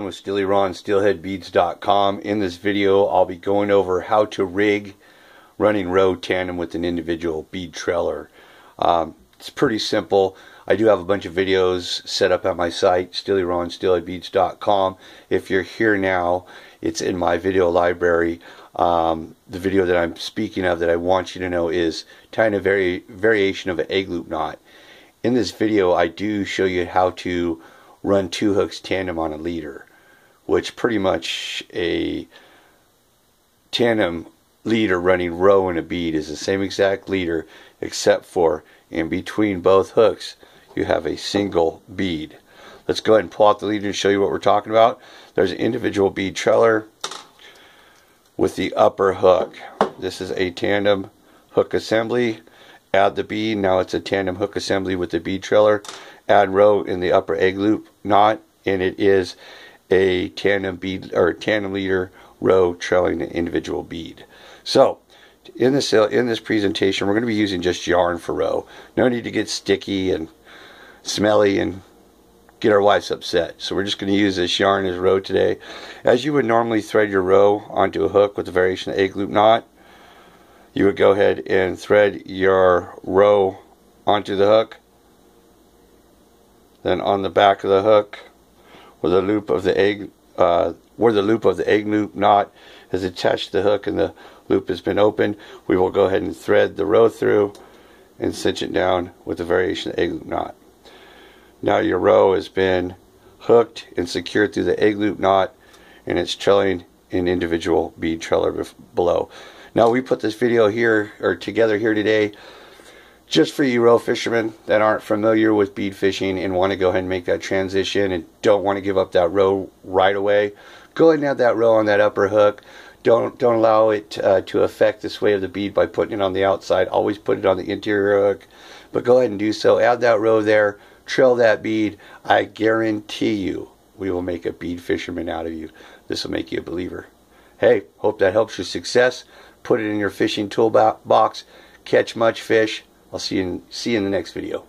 with Steely Ron, SteelheadBeads.com. In this video, I'll be going over how to rig running roe tandem with an individual bead trailer. Um, it's pretty simple. I do have a bunch of videos set up at my site, SteelyRon, SteelheadBeads.com. If you're here now, it's in my video library. Um, the video that I'm speaking of that I want you to know is tying a vari variation of an egg loop knot. In this video, I do show you how to run two hooks tandem on a leader, which pretty much a tandem leader running roe and a bead is the same exact leader except for in between both hooks you have a single bead. Let's go ahead and pull out the leader and show you what we're talking about. There's an individual bead trailer with the upper hook. This is a tandem hook assembly. Add the bead. Now it's a tandem hook assembly with the bead trailer add roe in the upper egg loop knot and it is a tandem bead or tandem leader roe trailing the individual bead. So in this in this presentation we're going to be using just yarn for roe. No need to get sticky and smelly and get our wives upset. So we're just going to use this yarn as roe today. As you would normally thread your roe onto a hook with a variation of egg loop knot, you would go ahead and thread your roe onto the hook then on the back of the hook, where the loop of the egg, uh, where the loop of the egg loop knot is attached to the hook and the loop has been opened, we will go ahead and thread the roe through and cinch it down with the variation egg loop knot. Now your roe has been hooked and secured through the egg loop knot and it's trailing an individual bead trailer below. Now we put this video here or together here today just for you roe fishermen that aren't familiar with bead fishing and want to go ahead and make that transition and don't want to give up that roe right away, go ahead and add that roe on that upper hook. Don't don't allow it uh, to affect the sway of the bead by putting it on the outside. Always put it on the interior hook, but go ahead and do so. Add that roe there, trail that bead. I guarantee you, we will make a bead fisherman out of you. This will make you a believer. Hey, hope that helps your success. Put it in your fishing toolbox. Catch much fish I'll see you in, see you in the next video.